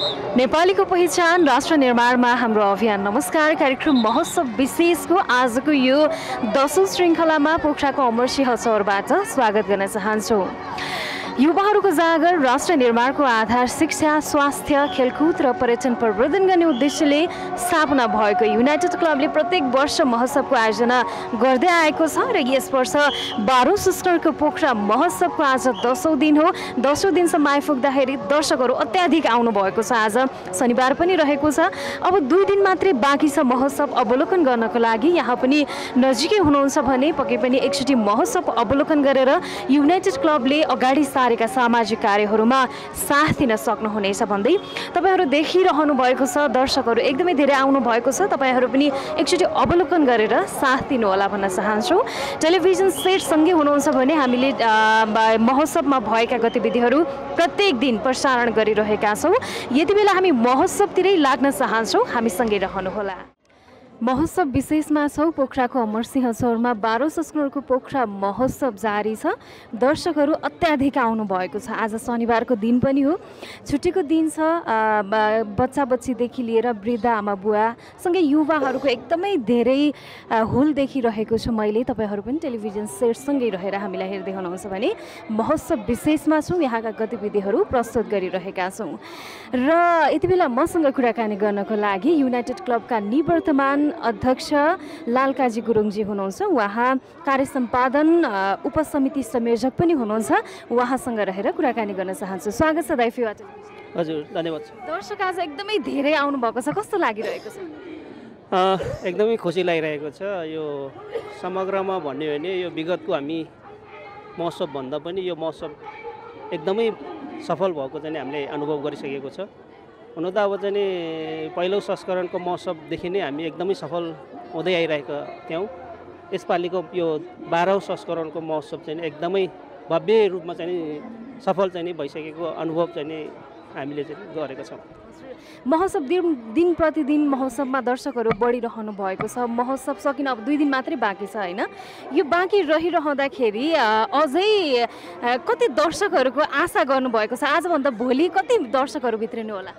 नेपालीको पहिचान राष्ट्र निर्माणमा हाम्रो अभियान। नमस्कार कार्यक्रम महोत्सव विशेषको आजको यो दसौँ श्रृङ्खलामा पोखराको अमरसिंह चौरबाट स्वागत गर्न चाहन्छौँ। युवाहरूको जागर राष्ट्र निर्माणको आधार शिक्षा स्वास्थ्य खेलकुद र पर्यटन प्रवर्धन गर्ने उद्देश्यले स्थापना भएको युनाइटेड क्लबले प्रत्येक वर्ष महोत्सवको आयोजना गर्दै आएको छ र यस वर्ष बाह्रौँ संस्करणको पोखरा महोत्सवको आज दसौँ दिन हो। दसौँ दिनसम्म आइपुग्दाखेरि दर्शकहरू अत्याधिक आउनुभएको छ आज। शनिबार पनि रहेको छ। अब दुई दिन मात्रै बाँकी छ महोत्सव अवलोकन गर्नको लागि। यहाँ पनि नजिकै हुनुहुन्छ भने पक्कै पनि एकचोटि महोत्सव अवलोकन गरेर युनाइटेड क्लबले अगाडि सारेका सामाजिक कार्यहरूमा साथ दिन सक्नुहुनेछ भन्दै तपाईँहरू देखिरहनु भएको छ। दर्शकहरू एकदमै धेरै आउनु भएको छ। तपाईँहरू पनि एकचोटि अवलोकन गरेर साथ दिनुहोला भन्न चाहन्छौँ। टेलिभिजन सेटसँगै हुनुहुन्छ भने हामीले महोत्सवमा भएका गतिविधिहरू प्रत्येक दिन प्रसारण गरिरहेका छौँ। यति बेला हामी महोत्सवतिरै लाग्न चाहन्छौँ। हामीसँगै रहनुहोला। महोत्सव विशेषमा छौँ। पोखराको अमरसिंह चौरमा बाह्रौँ संस्करणको पोखरा महोत्सव जारी छ। दर्शकहरू अत्याधिक आउनु भएको छ। आज शनिबारको दिन पनि हो। छुट्टीको दिन छ। बच्चा बच्चीदेखि लिएर वृद्ध आमा बुवासँगै युवाहरूको एकदमै धेरै हुल देखिरहेको छु मैले। तपाईँहरू पनि टेलिभिजन सेटसँगै रहेर हामीलाई हेर्दै हुनुहुन्छ भने महोत्सव विशेषमा छौँ। यहाँका गतिविधिहरू प्रस्तुत गरिरहेका छौँ। र यति बेला मसँग कुराकानी गर्नको लागि युनाइटेड क्लबका निवर्तमान अध्यक्ष लालकाजी गुरुङजी हुनुहुन्छ। उहाँ कार्य सम्पादन उपसमिति संयोजक पनि हुनुहुन्छ। उहाँसँग रहेर कुराकानी गर्न चाहन्छु। स्वागत छ दाइफीबाट हजुर धन्यवाद दर्शक आज एकदमै धेरै आउनुभएको छ। कस्तो लागिरहेको छ? एकदमै खुसी लागिरहेको छ। यो समग्रमा भन्यो भने यो विगतको हामी महोत्सवभन्दा पनि यो महोत्सव एकदमै सफल भएको चाहिँ हामीले अनुभव गरिसकेको छ। हुन त अब चाहिँ नि पहिलो संस्करणको महोत्सवदेखि नै हामी एकदमै सफल हुँदै आइरहेका थियौँ। यसपालिको यो बाह्रौँ संस्करणको महोत्सव चाहिँ एकदमै भव्य रूपमा चाहिँ सफल चाहिँ नि भइसकेको अनुभव चाहिँ नि हामीले चाहिँ गरेका छौँ। महोत्सव दिन दिन प्रतिदिन महोत्सवमा दर्शकहरू बढिरहनु भएको छ। महोत्सव सकिन अब दुई दिन मात्रै बाँकी छ होइन? यो बाँकी रहिरहँदाखेरि अझै कति दर्शकहरूको आशा गर्नुभएको छ? आजभन्दा भोलि कति दर्शकहरू भित्रिनु होला?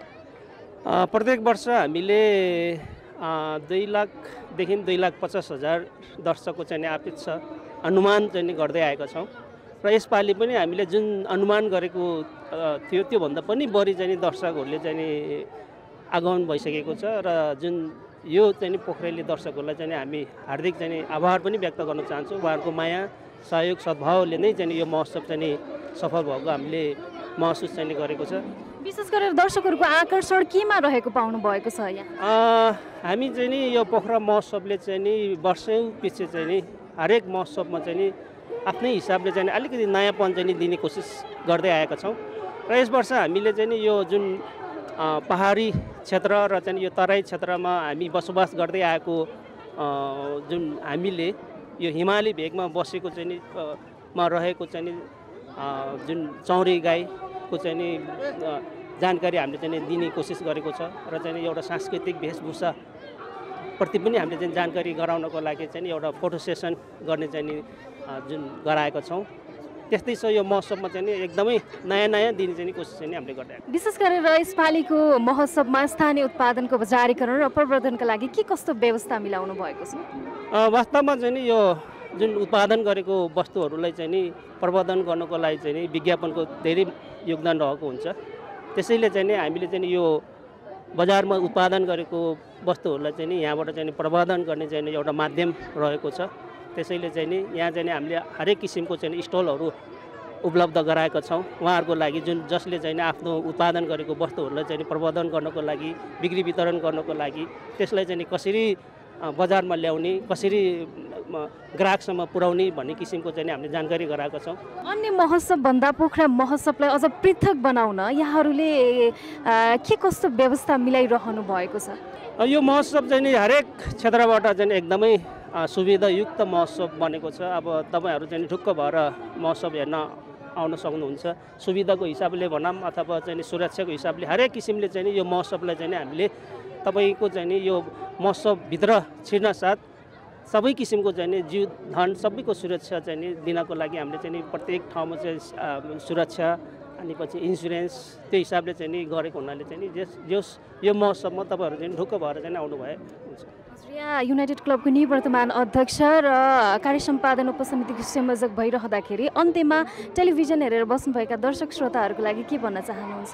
प्रत्येक वर्ष हामीले दुई लाखदेखि दुई लाख पचास हजार दर्शकको चाहिँ आपित छ अनुमान चाहिँ गर्दै आएका छौँ। र यसपालि पनि हामीले जुन अनुमान गरेको थियो त्योभन्दा पनि बढी चाहिँ दर्शकहरूले चाहिँ आगमन भइसकेको छ र जुन यो चाहिँ पोखरेली दर्शकहरूलाई चाहिँ हामी हार्दिक चाहिँ आभार पनि व्यक्त गर्न चाहन्छौँ। उहाँहरूको माया सहयोग सद्भावले नै चाहिँ यो महोत्सव चाहिँ सफल भएको हामीले महसुस चाहिँ गरेको छ। विशेष गरेर दर्शकहरूको आकर्षण केमा रहेको पाउनु भएको छ यहाँ? हामी चाहिँ नि यो पोखरा महोत्सवले चाहिँ नि वर्षौँ पछि चाहिँ नि हरेक महोत्सवमा चाहिँ नि आफ्नै हिसाबले चाहिँ अलिकति नयाँपन चाहिँ नि दिने कोसिस गर्दै आएका छौँ। र यस वर्ष हामीले चाहिँ नि यो जुन पहाडी क्षेत्र र चाहिँ यो तराई क्षेत्रमा हामी बसोबास गर्दै आएको जुन हामीले यो हिमाली भेगमा बसेको चाहिँ नि मा रहेको चाहिँ नि जुन चौरी गाईको चाहिँ नि जानकारी हामीले चाहिँ नि दिने कोसिस गरेको छ र चाहिँ नि एउटा सांस्कृतिक वेशभूषा प्रति पनि हामीले चाहिँ जानकारी गराउनको लागि चाहिँ नि एउटा फोटो सेसन गर्ने चाहिँ नि जुन गराएका छौँ। त्यस्तै छ यो महोत्सवमा चाहिँ नि एकदमै नयाँ नयाँ दिने चाहिँ कोसिस चाहिँ नि हामीले गर्दै आएको विशेष गरेर यसपालिको महोत्सवमा स्थानीय उत्पादनको बजारीकरण र प्रवर्धनका लागि के कस्तो व्यवस्था मिलाउनु भएको छ? वास्तवमा चाहिँ नि यो जुन उत्पादन गरेको वस्तुहरूलाई चाहिँ नि प्रवर्धन गर्नको लागि चाहिँ नि विज्ञापनको धेरै योगदान रहेको हुन्छ त्यसैले चाहिँ नि हामीले चाहिँ यो बजारमा उत्पादन गरेको वस्तुहरूलाई चाहिँ नि यहाँबाट चाहिँ नि प्रवर्धन गर्ने चाहिँ एउटा माध्यम रहेको छ त्यसैले चाहिँ नि यहाँ चाहिँ हामीले हरेक किसिमको चाहिँ स्टलहरू उपलब्ध गराएका छौँ उहाँहरूको लागि जुन जसले चाहिँ आफ्नो उत्पादन गरेको वस्तुहरूलाई चाहिँ नि प्रवर्धन गर्नको लागि बिक्री वितरण गर्नको लागि त्यसलाई चाहिँ कसरी बजारमा ल्याउने कसरी ग्राहकसम्म पुर्याउने भन्ने किसिमको चाहिँ हामीले जानकारी गराएका छौँ। अन्य महोत्सवभन्दा पोखरा महोत्सवलाई अझ पृथक बनाउन यहाँहरूले के कस्तो व्यवस्था मिलाइरहनु भएको छ? यो महोत्सव चाहिँ नि हरेक क्षेत्रबाट चाहिँ एकदमै सुविधायुक्त महोत्सव बनेको छ। अब तपाईँहरू चाहिँ नि ढुक्क भएर महोत्सव हेर्न आउन सक्नुहुन्छ। सुविधाको हिसाबले भनौँ अथवा चाहिँ सुरक्षाको हिसाबले हरेक किसिमले चाहिँ यो महोत्सवलाई चाहिँ हामीले तपाईँको चाहिँ नि यो महोत्सवभित्र छिर्न साथ सबै किसिमको चाहिँ नि जीव धन सबैको सुरक्षा चाहिँ नि दिनको लागि हामीले चाहिँ नि प्रत्येक ठाउँमा चाहिँ सुरक्षा अनि पछि इन्सुरेन्स त्यो हिसाबले चाहिँ नि गरेको हुनाले चाहिँ नि जस जस यो महोत्सवमा तपाईँहरू चाहिँ ढुक्क भएर चाहिँ आउनु भए हुन्छ। यहाँ युनाइटेड क्लबको निवर्तमान अध्यक्ष र कार्य सम्पादन उपसमितिको संयोजक भइरहँदाखेरि अन्त्यमा टेलिभिजन हेरेर बस्नुभएका दर्शक श्रोताहरूको लागि के भन्न चाहनुहुन्छ?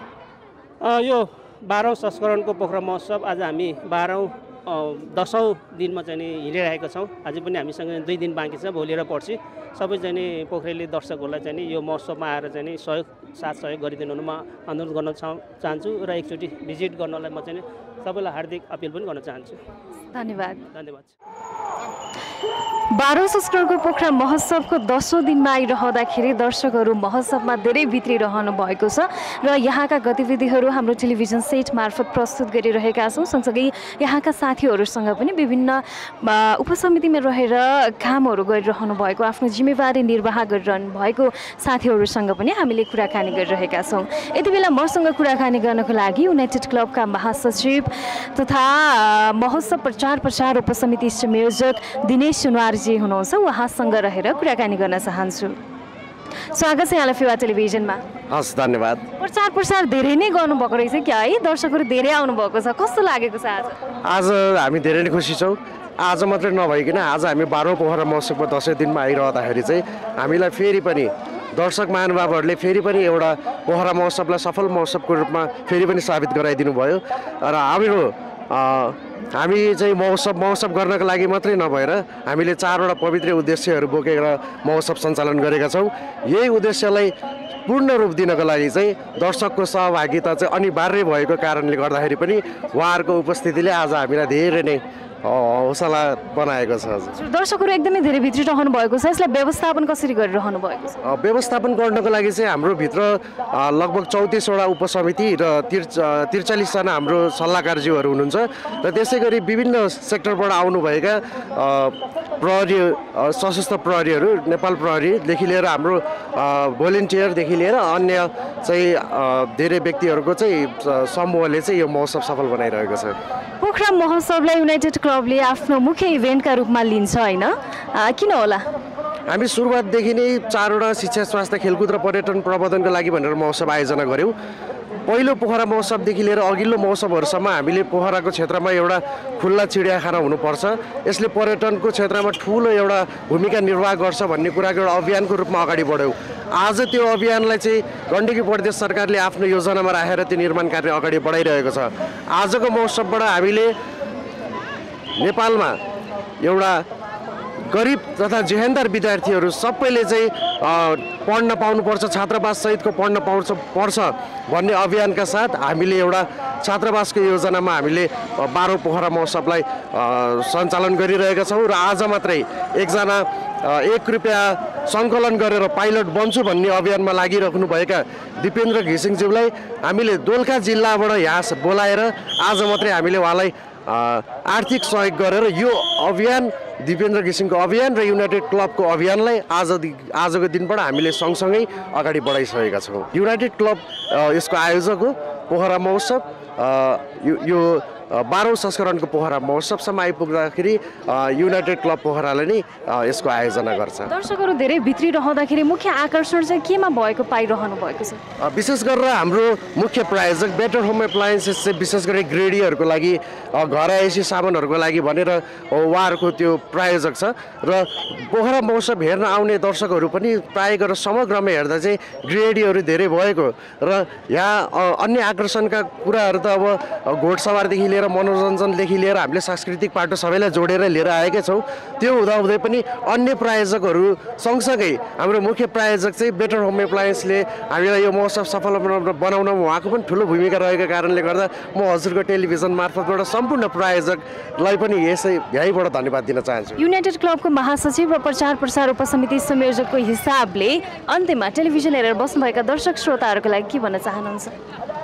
यो बाह्रौँ संस्करणको पोखरा महोत्सव आज हामी बाह्रौँ दसौँ दिनमा चाहिँ नि हिँडिरहेका छौँ। अझै पनि हामीसँग दुई दिन बाँकी छ भोलि र पर्सि। सबै चाहिँ नि पोखरेली दर्शकहरूलाई चाहिँ नि यो महोत्सवमा आएर चाहिँ सहयोग साथ सहयोग गरिदिनु म अनुरोध गर्न चाह- चाहन्छु र एकचोटि भिजिट गर्नलाई म चाहिँ सबैलाई हार्दिक अपिल पनि गर्न चाहन्छु। धन्यवाद। धन्यवाद बाह्रौँ संस्करणको पोखरा महोत्सवको दसौँ दिनमा आइरहँदाखेरि दर्शकहरू महोत्सवमा धेरै भित्रिरहनु भएको छ र यहाँका गतिविधिहरू हाम्रो टेलिभिजन सेट मार्फत प्रस्तुत गरिरहेका छौँ। सँगसँगै यहाँका साथीहरूसँग पनि विभिन्न उपसमितिमा रहेर कामहरू गरिरहनु भएको आफ्नो जिम्मेवारी निर्वाह गरिरहनु भएको साथीहरूसँग पनि हामीले कुराकानी गरिरहेका छौँ। यति बेला मसँग कुराकानी गर्नको लागि युनाइटेड क्लबका महासचिव तथा महोत्सव प्रचार प्रसार उपसमिति संयोजक दिनेश सुनवारजी हुनुहुन्छ। उहाँसँग रहेर कुराकानी गर्न चाहन्छु। स्वागत छ यहाँलाई फेवा टेलिभिजनमा। हस् धन्यवाद। प्रचार प्रसार धेरै नै गर्नुभएको रहेछ क्या है? दर्शकहरू धेरै आउनुभएको छ। कस्तो लागेको छ आज? आज हामी धेरै नै खुसी छौँ। आज मात्रै नभइकन आज हामी बाह्रौँ पोखरा महोत्सवको दसैँ दिनमा आइरहँदाखेरि चाहिँ हामीलाई फेरि पनि दर्शक महानुभावहरूले फेरि पनि एउटा पोखरा महोत्सवलाई सफल महोत्सवको रूपमा फेरि पनि साबित गराइदिनु भयो। र हाम्रो हामी चाहिँ महोत्सव महोत्सव गर्नको लागि मात्रै नभएर हामीले चारवटा पवित्र उद्देश्यहरू बोकेर महोत्सव सञ्चालन गरेका छौँ। यही उद्देश्यलाई पूर्ण रूप दिनको लागि चाहिँ दर्शकको सहभागिता चाहिँ अनिवार्य भएको कारणले गर्दाखेरि पनि उहाँहरूको उपस्थितिले आज हामीलाई धेरै नै हौसला बनाएको छ दर्शकहरू एकदमै धेरै भित्रिरहनु भएको छ। यसलाई व्यवस्थापन कसरी गरिरहनु भएको छ? व्यवस्थापन गर्नको लागि चाहिँ हाम्रो भित्र लगभग चौतिसवटा उपसमिति र तिर त्रिचालिसजना हाम्रो सल्लाहकारज्यूहरू हुनुहुन्छ र त्यसै गरी विभिन्न सेक्टरबाट आउनुभएका प्रहरी सशस्त्र प्रहरीहरू नेपाल प्रहरीदेखि लिएर हाम्रो भोलिन्टियरदेखि लिएर अन्य चाहिँ धेरै व्यक्तिहरूको चाहिँ समूहले चाहिँ यो महोत्सव सफल बनाइरहेको छ। पोखरा महोत्सवलाई युनाइटेड क्लबले आफ्नो मुख्य इभेन्टका रूपमा लिन्छ होइन? किन होला? हामी सुरुवातदेखि नै चारवटा शिक्षा स्वास्थ्य खेलकुद र पर्यटन प्रबन्धनको लागि भनेर महोत्सव आयोजना गऱ्यौँ। पहिलो पोखरा महोत्सवदेखि लिएर अघिल्लो महोत्सवहरूसम्म हामीले पोखराको क्षेत्रमा एउटा खुल्ला चिडियाखाना हुनुपर्छ। यसले पर्यटनको क्षेत्रमा ठुलो एउटा भूमिका निर्वाह गर्छ भन्ने कुराको एउटा अभियानको रूपमा अगाडि बढ्यौँ। आज त्यो अभियानलाई चाहिँ गण्डकी प्रदेश सरकारले आफ्नो योजनामा राखेर त्यो निर्माण कार्य अगाडि बढाइरहेको छ। आजको महोत्सवबाट हामीले नेपालमा एउटा गरिब तथा जेहेन्दार विद्यार्थीहरू सबैले चाहिँ पढ्न पाउनुपर्छ छात्रावास सहितको पढ्न पाउँछ पढ्छ भन्ने अभियानका साथ हामीले एउटा छात्रावासको योजनामा हामीले बाह्रौँ पोखरा महोत्सवलाई सञ्चालन गरिरहेका छौँ र आज मात्रै एकजना एक रुपियाँ सङ्कलन गरेर पाइलट बन्छु भन्ने अभियानमा लागिराख्नुभएका दिपेन्द्र घिसिङज्यूलाई हामीले दोलखा जिल्लाबाट यहाँ बोलाएर आज मात्रै हामीले उहाँलाई आर्थिक सहयोग गरेर यो अभियान दिपेन्द्र घिसिङको अभियान र युनाइटेड क्लबको अभियानलाई आज आजको दिनबाट हामीले सँगसँगै अगाडि बढाइसकेका छौँ। युनाइटेड क्लब यसको आयोजक हो पोखरा महोत्सव। यो बाह्रौँ संस्करणको पोखरा महोत्सवसम्म आइपुग्दाखेरि युनाइटेड क्लब पोखराले नै यसको आयोजना गर्छ। दर्शकहरू धेरै भित्री रहँदाखेरि मुख्य आकर्षण चाहिँ केमा भएको पाइरहनु भएको छ? विशेष गरेर हाम्रो मुख्य प्रायोजक बेटर होम एप्लायन्सेस चाहिँ विशेष गरी गृहिणीहरूको लागि घर आएसी सामानहरूको लागि भनेर उहाँहरूको त्यो प्रायोजक छ। र पोखरा महोत्सव हेर्न आउने दर्शकहरू पनि प्राय गरेर समग्रमा हेर्दा चाहिँ गृहिणीहरू धेरै भएको। र यहाँ अन्य आकर्षणका कुराहरू त अब घोडसवारदेखि लिएर मनोरञ्जनदेखि लिएर हामीले सांस्कृतिक पाटो सबैलाई जोडेर लिएर आएकै छौँ। त्यो हुँदाहुँदै पनि अन्य प्रायोजकहरू सँगसँगै हाम्रो मुख्य प्रायोजक चाहिँ बेटर होम एप्लायन्सले हामीलाई यो महोत्सव सफल बनाउन- उहाँको पनि ठुलो भूमिका रहेको कारणले गर्दा म हजुरको टेलिभिजन मार्फतबाट सम्पूर्ण प्रायोजकलाई पनि यसै यहीँबाट धन्यवाद दिन चाहन्छु। युनाइटेड क्लबको महासचिव र प्रचार प्रसार उपसमिति संयोजकको हिसाबले अन्त्यमा टेलिभिजन हेरेर बस्नुभएका दर्शक श्रोताहरूको लागि के भन्न चाहनुहुन्छ?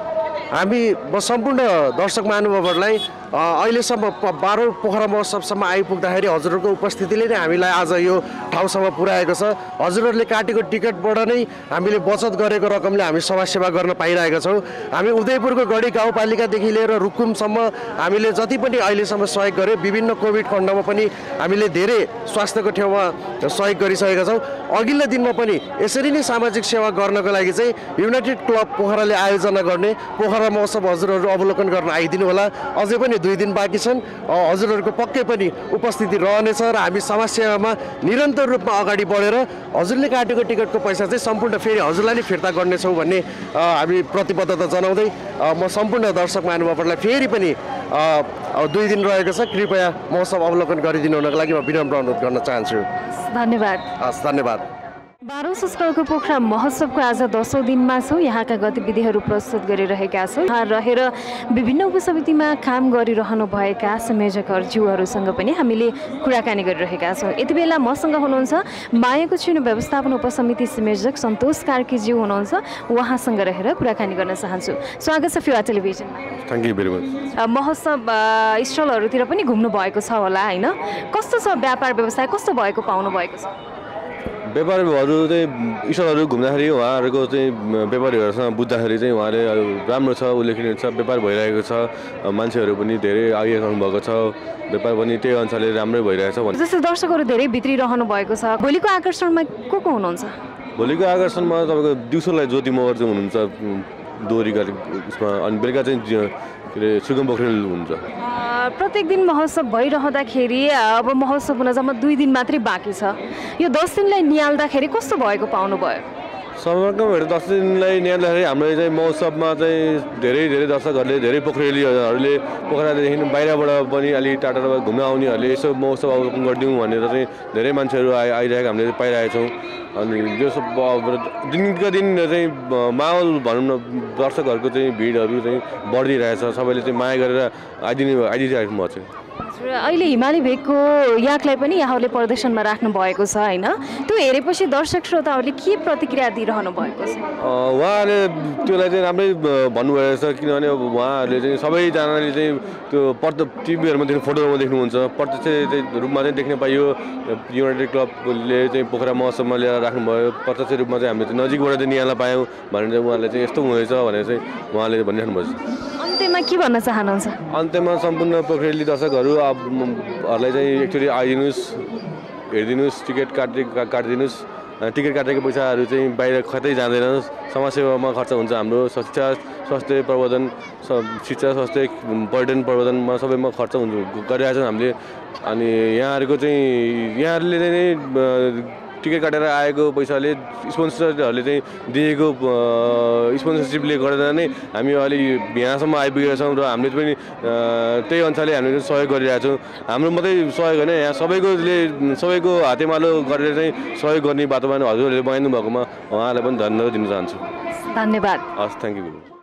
हामी म सम्पूर्ण दर्शक महानुभावहरूलाई अहिलेसम्म बाह्रौँ पोखरा महोत्सवसम्म आइपुग्दाखेरि हजुरहरूको उपस्थितिले नै हामीलाई आज यो ठाउँसम्म पुर्याएको छ। हजुरहरूले काटेको टिकटबाट नै हामीले बचत गरेको रकमले हामी समाजसेवा गर्न पाइरहेका छौँ। हामी उदयपुरको गढी गाउँपालिकादेखि लिएर रुकुमसम्म हामीले जति पनि अहिलेसम्म सहयोग गऱ्यौँ विभिन्न कोभिड खण्डमा पनि हामीले धेरै स्वास्थ्यको ठाउँमा सहयोग गरिसकेका छौँ। अघिल्लो दिनमा पनि यसरी नै सामाजिक सेवा गर्नको लागि चाहिँ युनाइटेड क्लब पोखराले आयोजना गर्ने पोखरा महोत्सव हजुरहरू अवलोकन गर्न आइदिनु होला अझै पनि दुई दिन बाँकी छन्। हजुरहरूको पक्कै पनि उपस्थिति रहनेछ र हामी समाजसेवामा निरन्तर रूपमा अगाडि बढेर हजुरले काटेको टिकटको पैसा चाहिँ सम्पूर्ण फेरि हजुरलाई नै फिर्ता गर्नेछौँ भन्ने हामी प्रतिबद्धता जनाउँदै म सम्पूर्ण दर्शक महानुभावहरूलाई फेरि पनि दुई दिन रहेको छ। कृपया महोत्सव अवलोकन गरिदिनु हुनको लागि म विनम्र अनुरोध गर्न चाहन्छु। धन्यवाद। हस् धन्यवाद। बाह्रौँ संस्करणको पोखरा महोत्सवको आज दसौँ दिनमा छौँ। यहाँका गतिविधिहरू प्रस्तुत गरिरहेका छौँ। यहाँ रहेर विभिन्न उपसमितिमा काम गरिरहनु भएका संयोजकज्यूहरूसँग पनि हामीले कुराकानी गरिरहेका छौँ। यति बेला मसँग हुनुहुन्छ मायाको छिनो व्यवस्थापन उपसमिति संयोजक सन्तोष कार्कीज्यू हुनुहुन्छ। उहाँसँग रहेर कुराकानी गर्न चाहन्छु। स्वागत छ फिवा टेलिभिजनमा। थ्याङ्क यू भेरी मच महोत्सव अ, स्थलहरूतिर पनि घुम्नु भएको छ होला होइन? कस्तो छ व्यापार व्यवसाय? कस्तो भएको पाउनु भएको छ? व्यापारीहरू चाहिँ स्थलहरू घुम्दाखेरि उहाँहरूको चाहिँ व्यापारीहरूसँग बुझ्दाखेरि चाहिँ उहाँले राम्रो छ उल्लेखनीय छ व्यापार भइरहेको छ। मान्छेहरू पनि धेरै अघि आउनु भएको छ। व्यापार पनि त्यही अनुसारले राम्रै भइरहेछ भन् जस्तै दर्शकहरू धेरै भित्रिरहनु भएको छ। भोलिको आकर्षणमा को को हुनुहुन्छ? भोलिको आकर्षणमा तपाईँको दिउँसोलाई ज्योति मगर चाहिँ हुनुहुन्छ। गरी उसमा अनि बेलुका चाहिँ के अरे सुगम पोखरेल हुनुहुन्छ प्रत्येक दिन महोत्सव भइरहँदाखेरि अब महोत्सव हुन जम्मा दुई दिन मात्रै बाँकी छ। यो दस दिनलाई निहाल्दाखेरि कस्तो भएको पाउनुभयो? समग्रहरू दस दिनलाई निहाल्दाखेरि हाम्रो चाहिँ महोत्सवमा चाहिँ धेरै धेरै दर्शकहरूले धेरै पोखरेलीहरूले पोखरादेखि बाहिरबाट पनि अलिक टाढा टाढा घुम्न आउनेहरूले यसो महोत्सव अवलोकन गरिदिउँ भनेर चाहिँ धेरै मान्छेहरू आइ आइरहेको हामीले पाइरहेका छौँ। अनि अब दिनको दिन चाहिँ माहौल भनौँ न दर्शकहरूको चाहिँ भिडहरू चाहिँ बढिरहेछ। सबैले चाहिँ माया गरेर आइदिने आइदिइरहेको भएको छ हजुर अहिले हिमाली भेगको याकलाई पनि यहाँहरूले प्रदर्शनमा राख्नु भएको छ होइन? त्यो हेरेपछि दर्शक श्रोताहरूले के प्रतिक्रिया दिइरहनु भएको छ? उहाँहरूले त्यसलाई चाहिँ राम्रै भन्नुभएको छ किनभने उहाँहरूले चाहिँ सबैजनाले चाहिँ त्यो प्रत टिभीहरूमा देख्नु फोटोहरूमा देख्नुहुन्छ। प्रत्यक्ष रूपमा चाहिँ देख्न पाइयो। युनाइटेड क्लबले चाहिँ पोखरा महोत्सवमा ल्याएर राख्नुभयो। प्रत्यक्ष रूपमा चाहिँ हामीले चाहिँ नजिकबाट चाहिँ निहाल्न पायौँ भनेर चाहिँ उहाँहरूले चाहिँ यस्तो हुँदैछ भनेर चाहिँ उहाँले भनिराख्नु भएको छ अन्त्यमा के भन्न चाहनुहुन्छ? अन्त्यमा सम्पूर्ण पोखरेली दर्शकहरू अब म- हरूलाई चाहिँ एकचोटि आइदिनुहोस् हेरिदिनुहोस् टिकट काटि काटिदिनुहोस्। टिकट काटेको पैसाहरू चाहिँ बाहिर कतै जाँदैन समाजसेवामा खर्च हुन्छ हाम्रो। शिक्षा स्वास्थ्य प्रवर्धन स- शिक्षा स्वास्थ्य पर्यटन प्रवर्धनमा सबैमा खर्च हुन्छ। गरिरहेको छौँ हामीले। अनि यहाँहरूको चाहिँ यहाँहरूले अ, टिकट काटेर आएको पैसाले स्पोन्सरहरूले चाहिँ दिएको स्पोन्सरसिपले गर्दा नै हामी अहिले यहाँसम्म आइपुगेका छौँ र हामीले पनि त्यही अनुसारले हामीले सहयोग गरिरहेको छौँ। हाम्रो मात्रै सहयोग होइन यहाँ सबैकोले सबैको हातेमालो गरेर चाहिँ सहयोग गर्ने वातावरण हजुरहरूले बनाइदिनु भएकोमा उहाँहरूलाई पनि धन्यवाद दिन चाहन्छु। धन्यवाद। हस् थ्याङ्क यू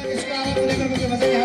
Gracias.